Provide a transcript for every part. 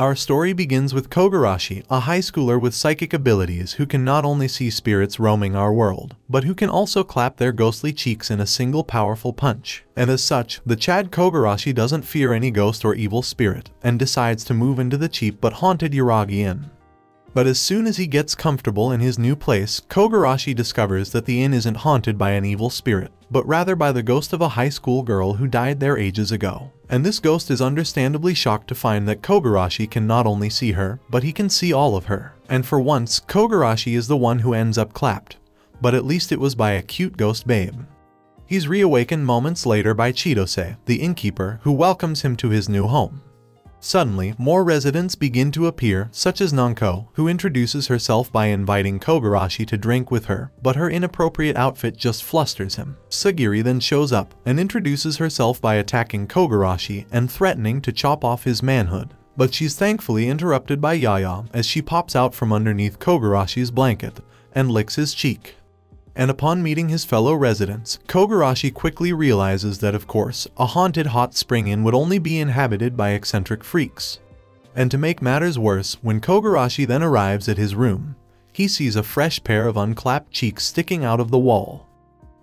Our story begins with Kogarashi, a high schooler with psychic abilities who can not only see spirits roaming our world, but who can also clap their ghostly cheeks in a single powerful punch. And as such, the Chad Kogarashi doesn't fear any ghost or evil spirit, and decides to move into the cheap but haunted Yuragi Inn. But as soon as he gets comfortable in his new place, Kogarashi discovers that the inn isn't haunted by an evil spirit, but rather by the ghost of a high school girl who died there ages ago. And this ghost is understandably shocked to find that Kogarashi can not only see her, but he can see all of her. And for once, Kogarashi is the one who ends up clapped. But at least it was by a cute ghost babe. He's reawakened moments later by Chitose, the innkeeper, who welcomes him to his new home. Suddenly, more residents begin to appear, such as Nanko, who introduces herself by inviting Kogarashi to drink with her, but her inappropriate outfit just flusters him. Sagiri then shows up and introduces herself by attacking Kogarashi and threatening to chop off his manhood. But she's thankfully interrupted by Yaya as she pops out from underneath Kogarashi's blanket and licks his cheek and upon meeting his fellow residents, Kogarashi quickly realizes that of course, a haunted hot spring inn would only be inhabited by eccentric freaks. And to make matters worse, when Kogarashi then arrives at his room, he sees a fresh pair of unclapped cheeks sticking out of the wall.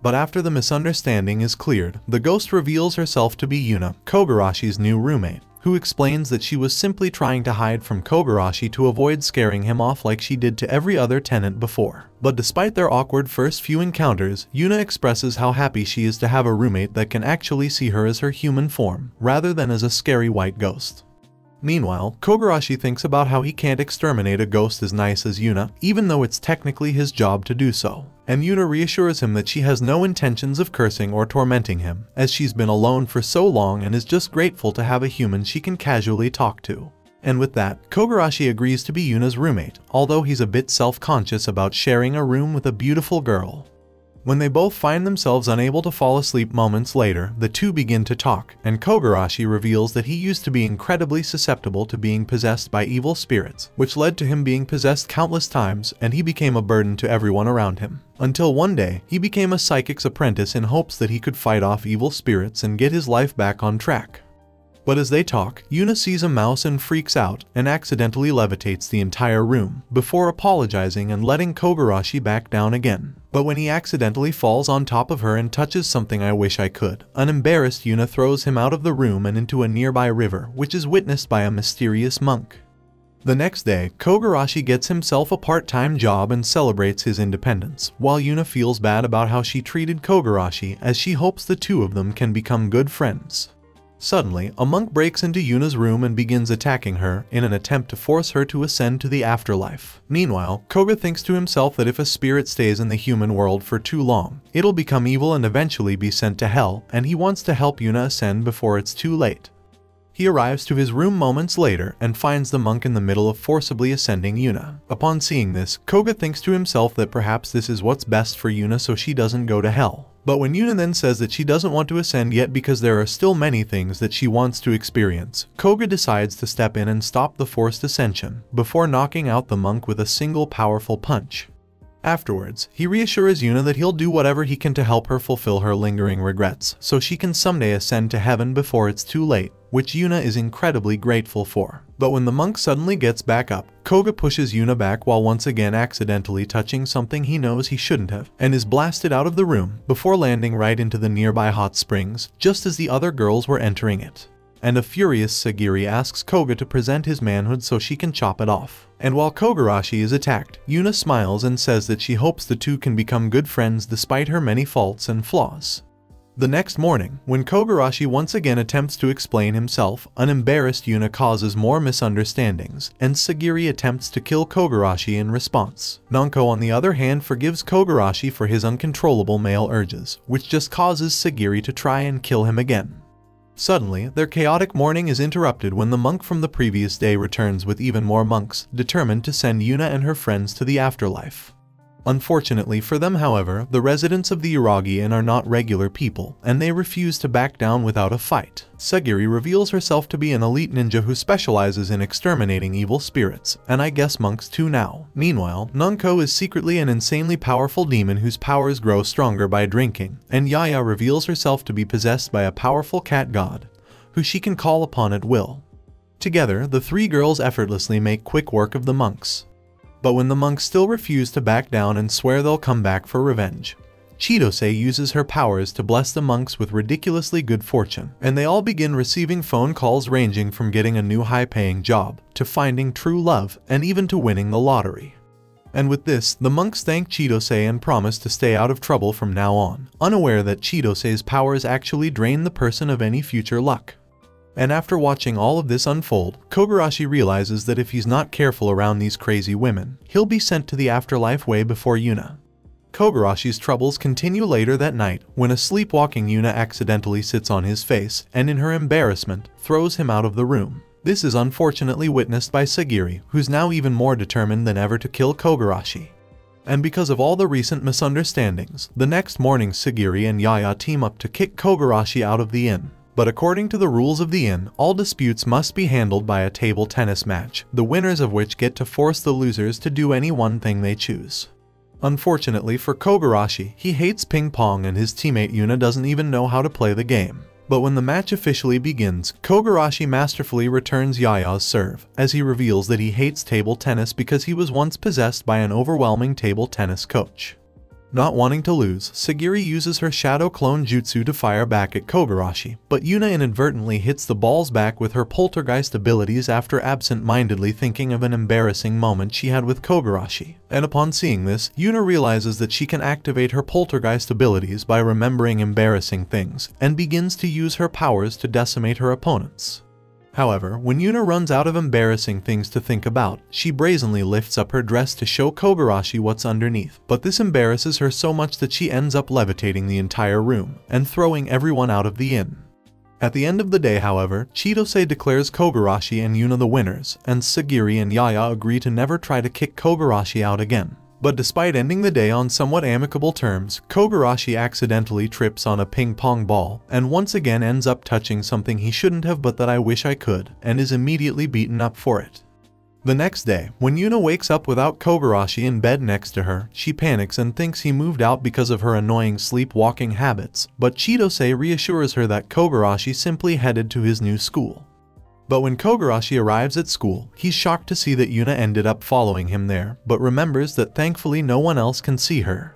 But after the misunderstanding is cleared, the ghost reveals herself to be Yuna, Kogarashi's new roommate who explains that she was simply trying to hide from Kogarashi to avoid scaring him off like she did to every other tenant before. But despite their awkward first few encounters, Yuna expresses how happy she is to have a roommate that can actually see her as her human form, rather than as a scary white ghost. Meanwhile, Kogarashi thinks about how he can't exterminate a ghost as nice as Yuna, even though it's technically his job to do so. And Yuna reassures him that she has no intentions of cursing or tormenting him, as she's been alone for so long and is just grateful to have a human she can casually talk to. And with that, Kogarashi agrees to be Yuna's roommate, although he's a bit self-conscious about sharing a room with a beautiful girl. When they both find themselves unable to fall asleep moments later, the two begin to talk, and Kogarashi reveals that he used to be incredibly susceptible to being possessed by evil spirits, which led to him being possessed countless times and he became a burden to everyone around him. Until one day, he became a psychic's apprentice in hopes that he could fight off evil spirits and get his life back on track. But as they talk, Yuna sees a mouse and freaks out and accidentally levitates the entire room, before apologizing and letting Kogarashi back down again. But when he accidentally falls on top of her and touches something I wish I could, an embarrassed Yuna throws him out of the room and into a nearby river, which is witnessed by a mysterious monk. The next day, Kogarashi gets himself a part-time job and celebrates his independence, while Yuna feels bad about how she treated Kogarashi as she hopes the two of them can become good friends. Suddenly, a monk breaks into Yuna's room and begins attacking her in an attempt to force her to ascend to the afterlife. Meanwhile, Koga thinks to himself that if a spirit stays in the human world for too long, it'll become evil and eventually be sent to hell, and he wants to help Yuna ascend before it's too late. He arrives to his room moments later and finds the monk in the middle of forcibly ascending Yuna. Upon seeing this, Koga thinks to himself that perhaps this is what's best for Yuna so she doesn't go to hell. But when Yuna then says that she doesn't want to ascend yet because there are still many things that she wants to experience, Koga decides to step in and stop the forced ascension, before knocking out the monk with a single powerful punch. Afterwards, he reassures Yuna that he'll do whatever he can to help her fulfill her lingering regrets, so she can someday ascend to heaven before it's too late, which Yuna is incredibly grateful for. But when the monk suddenly gets back up, Koga pushes Yuna back while once again accidentally touching something he knows he shouldn't have, and is blasted out of the room before landing right into the nearby hot springs, just as the other girls were entering it and a furious Sagiri asks Koga to present his manhood so she can chop it off. And while Kogarashi is attacked, Yuna smiles and says that she hopes the two can become good friends despite her many faults and flaws. The next morning, when Kogarashi once again attempts to explain himself, an embarrassed Yuna causes more misunderstandings, and Sagiri attempts to kill Kogarashi in response. Nanko on the other hand forgives Kogarashi for his uncontrollable male urges, which just causes Sagiri to try and kill him again. Suddenly, their chaotic morning is interrupted when the monk from the previous day returns with even more monks, determined to send Yuna and her friends to the afterlife. Unfortunately for them, however, the residents of the Yuragi Inn are not regular people, and they refuse to back down without a fight. Sagiri reveals herself to be an elite ninja who specializes in exterminating evil spirits, and I guess monks too now. Meanwhile, Nanko is secretly an insanely powerful demon whose powers grow stronger by drinking, and Yaya reveals herself to be possessed by a powerful cat god, who she can call upon at will. Together, the three girls effortlessly make quick work of the monks. But when the monks still refuse to back down and swear they'll come back for revenge, Chitose uses her powers to bless the monks with ridiculously good fortune, and they all begin receiving phone calls ranging from getting a new high-paying job, to finding true love, and even to winning the lottery. And with this, the monks thank Chitose and promise to stay out of trouble from now on, unaware that Chitose's powers actually drain the person of any future luck. And after watching all of this unfold, Kogarashi realizes that if he's not careful around these crazy women, he'll be sent to the afterlife way before Yuna. Kogarashi's troubles continue later that night when a sleepwalking Yuna accidentally sits on his face and in her embarrassment throws him out of the room. This is unfortunately witnessed by Sagiri, who's now even more determined than ever to kill Kogarashi. And because of all the recent misunderstandings, the next morning Sagiri and Yaya team up to kick Kogarashi out of the inn. But according to the rules of the inn, all disputes must be handled by a table tennis match, the winners of which get to force the losers to do any one thing they choose. Unfortunately for Kogarashi, he hates ping pong and his teammate Yuna doesn't even know how to play the game. But when the match officially begins, Kogarashi masterfully returns Yaya's serve, as he reveals that he hates table tennis because he was once possessed by an overwhelming table tennis coach. Not wanting to lose, Sagiri uses her Shadow Clone Jutsu to fire back at Kogarashi, but Yuna inadvertently hits the balls back with her poltergeist abilities after absent-mindedly thinking of an embarrassing moment she had with Kogarashi. And upon seeing this, Yuna realizes that she can activate her poltergeist abilities by remembering embarrassing things, and begins to use her powers to decimate her opponents. However, when Yuna runs out of embarrassing things to think about, she brazenly lifts up her dress to show Kogarashi what's underneath, but this embarrasses her so much that she ends up levitating the entire room and throwing everyone out of the inn. At the end of the day, however, Chitose declares Kogarashi and Yuna the winners, and Sagiri and Yaya agree to never try to kick Kogarashi out again. But despite ending the day on somewhat amicable terms, Kogarashi accidentally trips on a ping pong ball and once again ends up touching something he shouldn't have but that I wish I could, and is immediately beaten up for it. The next day, when Yuna wakes up without Kogarashi in bed next to her, she panics and thinks he moved out because of her annoying sleepwalking habits, but Chitose reassures her that Kogarashi simply headed to his new school. But when Kogarashi arrives at school, he's shocked to see that Yuna ended up following him there, but remembers that thankfully no one else can see her.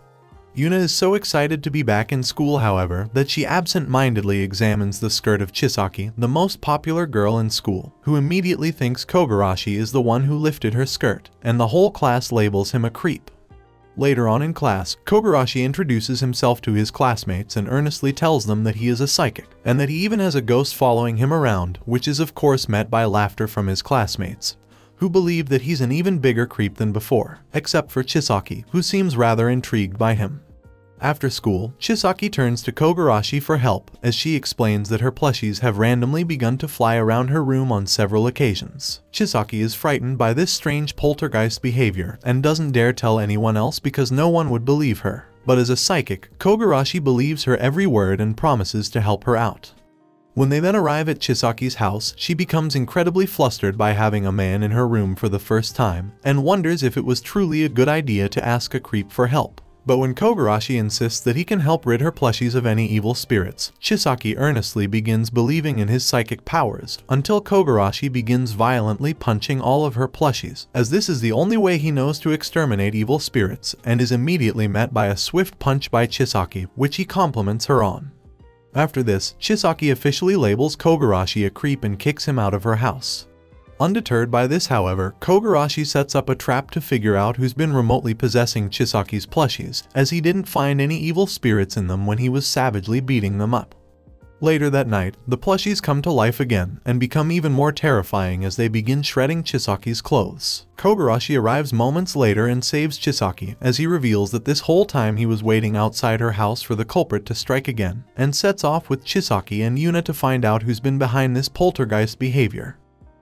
Yuna is so excited to be back in school, however, that she absent-mindedly examines the skirt of Chisaki, the most popular girl in school, who immediately thinks Kogarashi is the one who lifted her skirt, and the whole class labels him a creep. Later on in class, Kogarashi introduces himself to his classmates and earnestly tells them that he is a psychic, and that he even has a ghost following him around, which is of course met by laughter from his classmates, who believe that he's an even bigger creep than before, except for Chisaki, who seems rather intrigued by him. After school, Chisaki turns to Kogarashi for help as she explains that her plushies have randomly begun to fly around her room on several occasions. Chisaki is frightened by this strange poltergeist behavior and doesn't dare tell anyone else because no one would believe her. But as a psychic, Kogarashi believes her every word and promises to help her out. When they then arrive at Chisaki's house, she becomes incredibly flustered by having a man in her room for the first time and wonders if it was truly a good idea to ask a creep for help. But when Kogarashi insists that he can help rid her plushies of any evil spirits, Chisaki earnestly begins believing in his psychic powers, until Kogarashi begins violently punching all of her plushies, as this is the only way he knows to exterminate evil spirits, and is immediately met by a swift punch by Chisaki, which he compliments her on. After this, Chisaki officially labels Kogarashi a creep and kicks him out of her house. Undeterred by this, however, Kogarashi sets up a trap to figure out who's been remotely possessing Chisaki's plushies, as he didn't find any evil spirits in them when he was savagely beating them up. Later that night, the plushies come to life again and become even more terrifying as they begin shredding Chisaki's clothes. Kogarashi arrives moments later and saves Chisaki as he reveals that this whole time he was waiting outside her house for the culprit to strike again and sets off with Chisaki and Yuna to find out who's been behind this poltergeist behavior.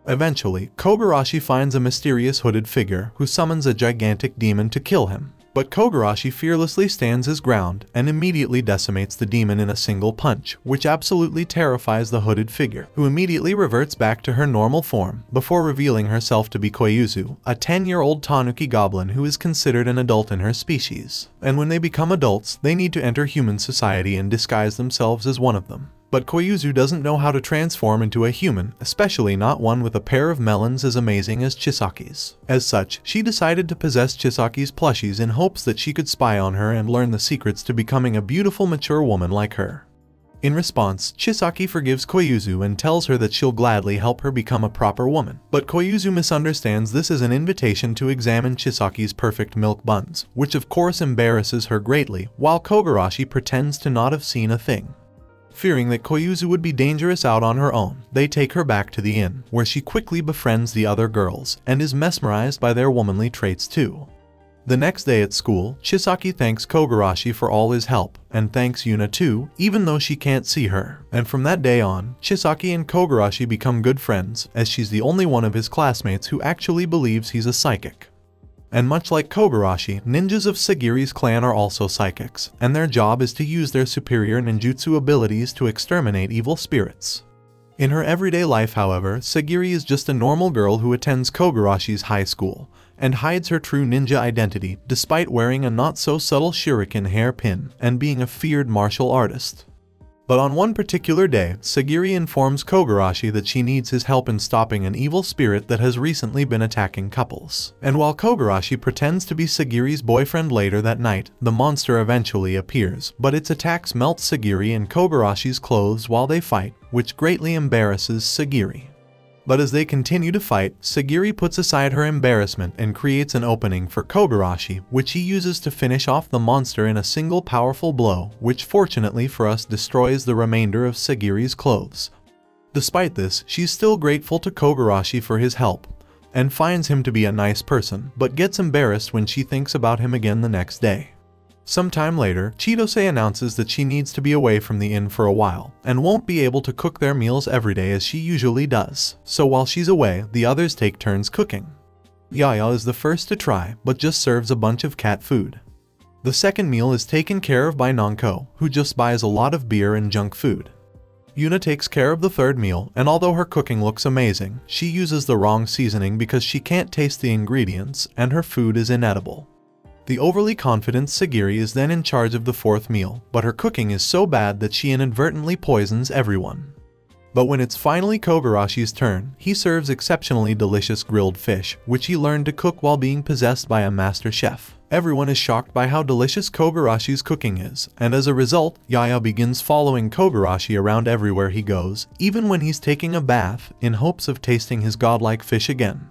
Eventually, Kogarashi finds a mysterious hooded figure who summons a gigantic demon to kill him. But Kogarashi fearlessly stands his ground and immediately decimates the demon in a single punch, which absolutely terrifies the hooded figure, who immediately reverts back to her normal form before revealing herself to be Koyuzu, a 10-year-old Tanuki goblin who is considered an adult in her species. And when they become adults, they need to enter human society and disguise themselves as one of them. But Koyuzu doesn't know how to transform into a human, especially not one with a pair of melons as amazing as Chisaki's. As such, she decided to possess Chisaki's plushies in hopes that she could spy on her and learn the secrets to becoming a beautiful mature woman like her. In response, Chisaki forgives Koyuzu and tells her that she'll gladly help her become a proper woman. But Koyuzu misunderstands this as an invitation to examine Chisaki's perfect milk buns, which of course embarrasses her greatly, while Kogarashi pretends to not have seen a thing. Fearing that Koyuzu would be dangerous out on her own, they take her back to the inn, where she quickly befriends the other girls and is mesmerized by their womanly traits too. The next day at school, Chisaki thanks Kogarashi for all his help, and thanks Yuna too, even though she can't see her. And from that day on, Chisaki and Kogarashi become good friends, as she's the only one of his classmates who actually believes he's a psychic. And much like Kogarashi, ninjas of Sagiri's clan are also psychics, and their job is to use their superior ninjutsu abilities to exterminate evil spirits. In her everyday life, however, Sagiri is just a normal girl who attends Kogarashi's high school, and hides her true ninja identity despite wearing a not-so-subtle shuriken hairpin and being a feared martial artist. But on one particular day, Sagiri informs Kogarashi that she needs his help in stopping an evil spirit that has recently been attacking couples. And while Kogarashi pretends to be Sagiri's boyfriend later that night, the monster eventually appears, but its attacks melt Sagiri and Kogarashi's clothes while they fight, which greatly embarrasses Sagiri. But as they continue to fight, Sagiri puts aside her embarrassment and creates an opening for Kogarashi, which he uses to finish off the monster in a single powerful blow, which fortunately for us destroys the remainder of Sagiri's clothes. Despite this, she's still grateful to Kogarashi for his help, and finds him to be a nice person, but gets embarrassed when she thinks about him again the next day. Sometime later, Chitose announces that she needs to be away from the inn for a while, and won't be able to cook their meals every day as she usually does. So while she's away, the others take turns cooking. Yaya is the first to try, but just serves a bunch of cat food. The second meal is taken care of by Nanko, who just buys a lot of beer and junk food. Yuna takes care of the third meal, and although her cooking looks amazing, she uses the wrong seasoning because she can't taste the ingredients, and her food is inedible. The overly confident Sagiri is then in charge of the fourth meal, but her cooking is so bad that she inadvertently poisons everyone. But when it's finally Kogarashi's turn, he serves exceptionally delicious grilled fish, which he learned to cook while being possessed by a master chef. Everyone is shocked by how delicious Kogarashi's cooking is, and as a result, Yaya begins following Kogarashi around everywhere he goes, even when he's taking a bath, in hopes of tasting his godlike fish again.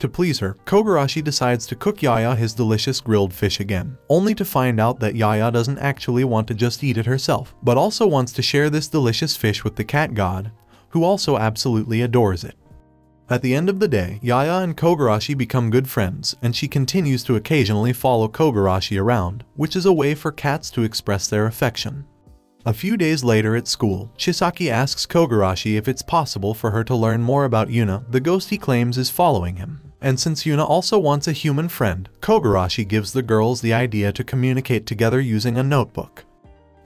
To please her, Kogarashi decides to cook Yaya his delicious grilled fish again, only to find out that Yaya doesn't actually want to just eat it herself, but also wants to share this delicious fish with the cat god, who also absolutely adores it. At the end of the day, Yaya and Kogarashi become good friends, and she continues to occasionally follow Kogarashi around, which is a way for cats to express their affection. A few days later at school, Chisaki asks Kogarashi if it's possible for her to learn more about Yuna, the ghost he claims is following him. And since Yuna also wants a human friend, Kogarashi gives the girls the idea to communicate together using a notebook.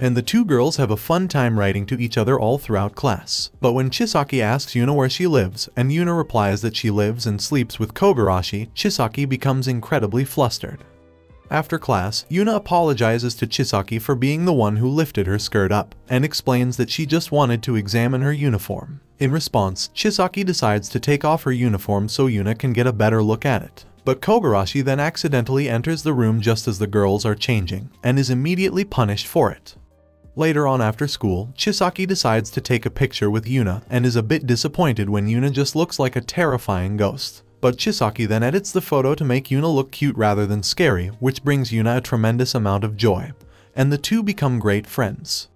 And the two girls have a fun time writing to each other all throughout class. But when Chisaki asks Yuna where she lives, and Yuna replies that she lives and sleeps with Kogarashi, Chisaki becomes incredibly flustered. After class, Yuna apologizes to Chisaki for being the one who lifted her skirt up, and explains that she just wanted to examine her uniform. In response, Chisaki decides to take off her uniform so Yuna can get a better look at it. But Kogarashi then accidentally enters the room just as the girls are changing, and is immediately punished for it. Later on after school, Chisaki decides to take a picture with Yuna and is a bit disappointed when Yuna just looks like a terrifying ghost. But Chisaki then edits the photo to make Yuna look cute rather than scary, which brings Yuna a tremendous amount of joy, and the two become great friends.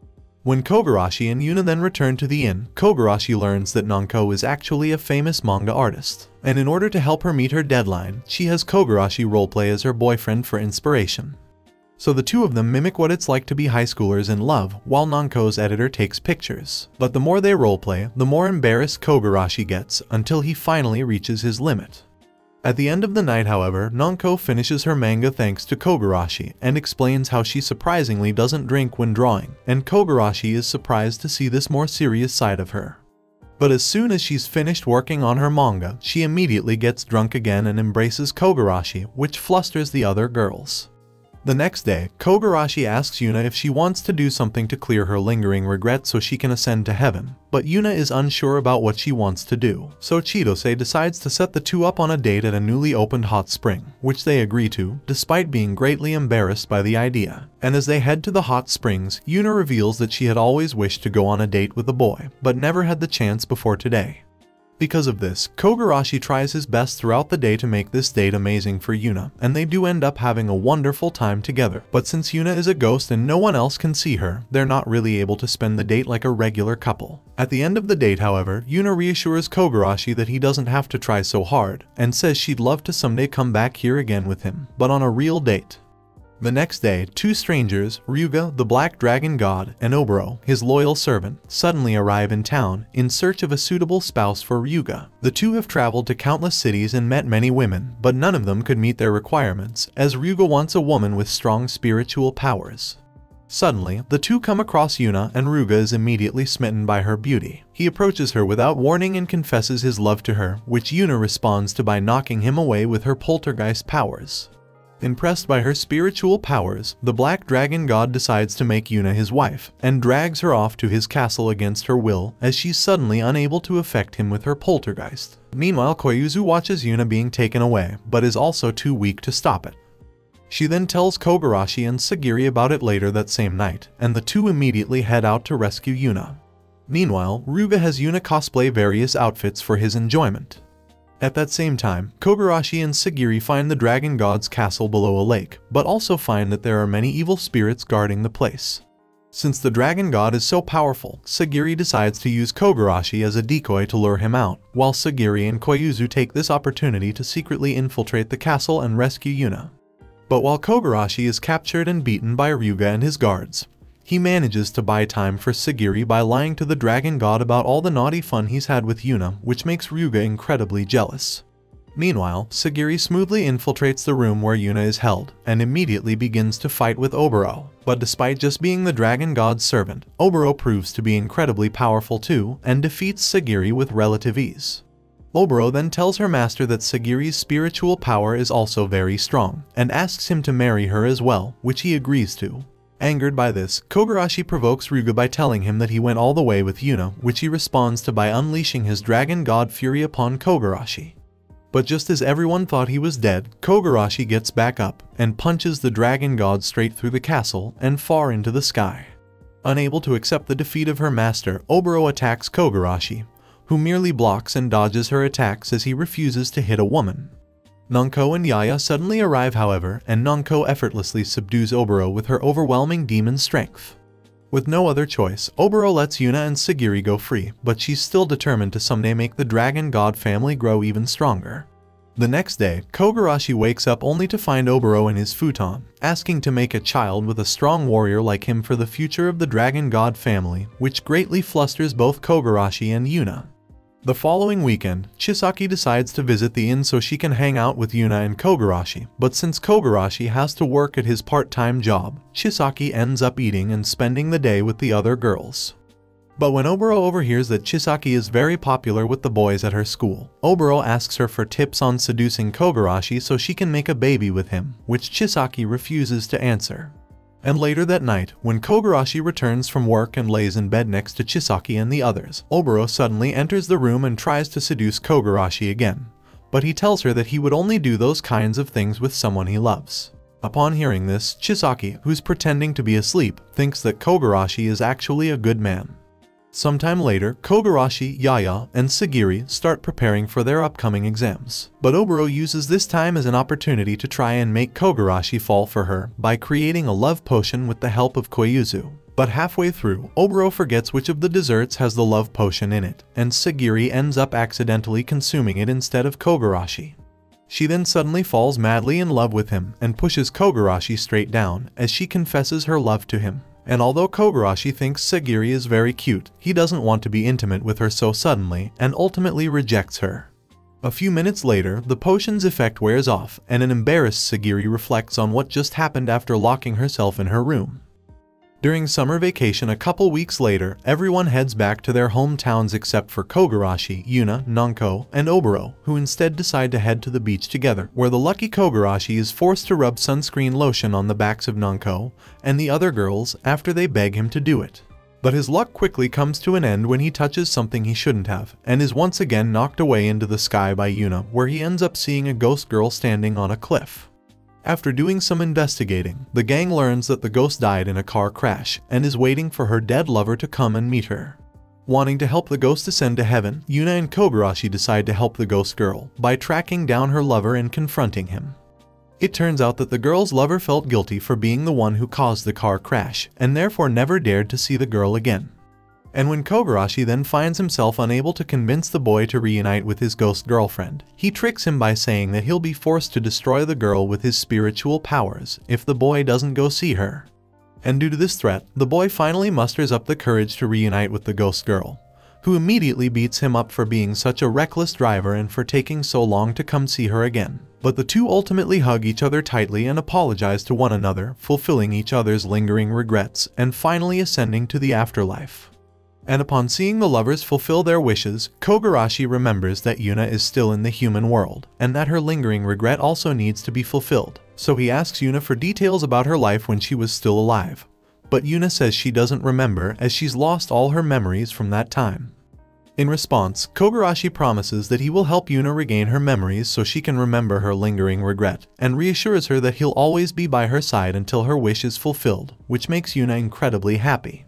When Kogarashi and Yuna then return to the inn, Kogarashi learns that Nanko is actually a famous manga artist, and in order to help her meet her deadline, she has Kogarashi roleplay as her boyfriend for inspiration. So the two of them mimic what it's like to be high schoolers in love, while Nanko's editor takes pictures. But the more they roleplay, the more embarrassed Kogarashi gets, until he finally reaches his limit. At the end of the night, however, Nanko finishes her manga thanks to Kogarashi and explains how she surprisingly doesn't drink when drawing, and Kogarashi is surprised to see this more serious side of her. But as soon as she's finished working on her manga, she immediately gets drunk again and embraces Kogarashi, which flusters the other girls. The next day, Kogarashi asks Yuna if she wants to do something to clear her lingering regret so she can ascend to heaven, but Yuna is unsure about what she wants to do. So Chitose decides to set the two up on a date at a newly opened hot spring, which they agree to, despite being greatly embarrassed by the idea. And as they head to the hot springs, Yuna reveals that she had always wished to go on a date with a boy, but never had the chance before today. Because of this, Kogarashi tries his best throughout the day to make this date amazing for Yuna, and they do end up having a wonderful time together. But since Yuna is a ghost and no one else can see her, they're not really able to spend the date like a regular couple. At the end of the date, however, Yuna reassures Kogarashi that he doesn't have to try so hard, and says she'd love to someday come back here again with him, but on a real date. The next day, two strangers, Ryuga, the black dragon god, and Oboro, his loyal servant, suddenly arrive in town in search of a suitable spouse for Ryuga. The two have traveled to countless cities and met many women, but none of them could meet their requirements, as Ryuga wants a woman with strong spiritual powers. Suddenly, the two come across Yuna and Ryuga is immediately smitten by her beauty. He approaches her without warning and confesses his love to her, which Yuna responds to by knocking him away with her poltergeist powers. Impressed by her spiritual powers, the Black Dragon God decides to make Yuna his wife, and drags her off to his castle against her will as she's suddenly unable to affect him with her poltergeist. Meanwhile, Koyuzu watches Yuna being taken away, but is also too weak to stop it. She then tells Kogarashi and Sagiri about it later that same night, and the two immediately head out to rescue Yuna. Meanwhile, Ryuga has Yuna cosplay various outfits for his enjoyment. At that same time, Kogarashi and Sagiri find the Dragon God's castle below a lake, but also find that there are many evil spirits guarding the place. Since the Dragon God is so powerful, Sagiri decides to use Kogarashi as a decoy to lure him out, while Sagiri and Koyuzu take this opportunity to secretly infiltrate the castle and rescue Yuna. But while Kogarashi is captured and beaten by Ryuga and his guards, he manages to buy time for Sagiri by lying to the dragon god about all the naughty fun he's had with Yuna, which makes Ryuga incredibly jealous. Meanwhile, Sagiri smoothly infiltrates the room where Yuna is held, and immediately begins to fight with Oboro. But despite just being the dragon god's servant, Oboro proves to be incredibly powerful too, and defeats Sagiri with relative ease. Oboro then tells her master that Sagiri's spiritual power is also very strong, and asks him to marry her as well, which he agrees to. Angered by this, Kogarashi provokes Ryuga by telling him that he went all the way with Yuna, which he responds to by unleashing his dragon god fury upon Kogarashi. But just as everyone thought he was dead, Kogarashi gets back up and punches the dragon god straight through the castle and far into the sky. Unable to accept the defeat of her master, Oboro attacks Kogarashi, who merely blocks and dodges her attacks as he refuses to hit a woman. Nanko and Yaya suddenly arrive however, and Nanko effortlessly subdues Oboro with her overwhelming demon strength. With no other choice, Oboro lets Yuna and Sagiri go free, but she's still determined to someday make the Dragon God family grow even stronger. The next day, Kogarashi wakes up only to find Oboro in his futon, asking to make a child with a strong warrior like him for the future of the Dragon God family, which greatly flusters both Kogarashi and Yuna. The following weekend, Chisaki decides to visit the inn so she can hang out with Yuna and Kogarashi, but since Kogarashi has to work at his part-time job, Chisaki ends up eating and spending the day with the other girls. But when Oboro overhears that Chisaki is very popular with the boys at her school, Oboro asks her for tips on seducing Kogarashi so she can make a baby with him, which Chisaki refuses to answer. And later that night, when Kogarashi returns from work and lays in bed next to Chisaki and the others, Oboro suddenly enters the room and tries to seduce Kogarashi again. But he tells her that he would only do those kinds of things with someone he loves. Upon hearing this, Chisaki, who's pretending to be asleep, thinks that Kogarashi is actually a good man. Sometime later, Kogarashi, Yaya, and Sagiri start preparing for their upcoming exams. But Oboro uses this time as an opportunity to try and make Kogarashi fall for her by creating a love potion with the help of Koyuzu. But halfway through, Oboro forgets which of the desserts has the love potion in it, and Sagiri ends up accidentally consuming it instead of Kogarashi. She then suddenly falls madly in love with him and pushes Kogarashi straight down as she confesses her love to him and although Kogarashi thinks Sagiri is very cute, he doesn't want to be intimate with her so suddenly and ultimately rejects her. A few minutes later, the potion's effect wears off, and an embarrassed Sagiri reflects on what just happened after locking herself in her room. During summer vacation a couple weeks later, everyone heads back to their hometowns except for Kogarashi, Yuna, Nanko, and Oboro, who instead decide to head to the beach together, where the lucky Kogarashi is forced to rub sunscreen lotion on the backs of Nanko and the other girls after they beg him to do it. But his luck quickly comes to an end when he touches something he shouldn't have, and is once again knocked away into the sky by Yuna, where he ends up seeing a ghost girl standing on a cliff. After doing some investigating, the gang learns that the ghost died in a car crash and is waiting for her dead lover to come and meet her. Wanting to help the ghost ascend to heaven, Yuna and Kogarashi decide to help the ghost girl by tracking down her lover and confronting him. It turns out that the girl's lover felt guilty for being the one who caused the car crash and therefore never dared to see the girl again. And when Kogarashi then finds himself unable to convince the boy to reunite with his ghost girlfriend, he tricks him by saying that he'll be forced to destroy the girl with his spiritual powers if the boy doesn't go see her. And due to this threat, the boy finally musters up the courage to reunite with the ghost girl, who immediately beats him up for being such a reckless driver and for taking so long to come see her again. But the two ultimately hug each other tightly and apologize to one another, fulfilling each other's lingering regrets and finally ascending to the afterlife and upon seeing the lovers fulfill their wishes, Kogarashi remembers that Yuna is still in the human world, and that her lingering regret also needs to be fulfilled. So he asks Yuna for details about her life when she was still alive. But Yuna says she doesn't remember as she's lost all her memories from that time. In response, Kogarashi promises that he will help Yuna regain her memories so she can remember her lingering regret, and reassures her that he'll always be by her side until her wish is fulfilled, which makes Yuna incredibly happy.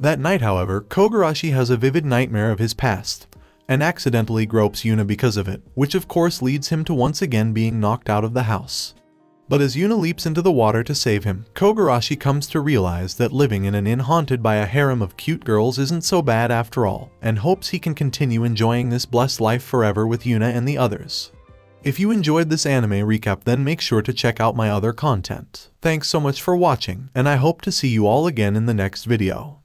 That night, however, Kogarashi has a vivid nightmare of his past, and accidentally gropes Yuna because of it, which of course leads him to once again being knocked out of the house. But as Yuna leaps into the water to save him, Kogarashi comes to realize that living in an inn haunted by a harem of cute girls isn't so bad after all, and hopes he can continue enjoying this blessed life forever with Yuna and the others. If you enjoyed this anime recap then make sure to check out my other content. Thanks so much for watching, and I hope to see you all again in the next video.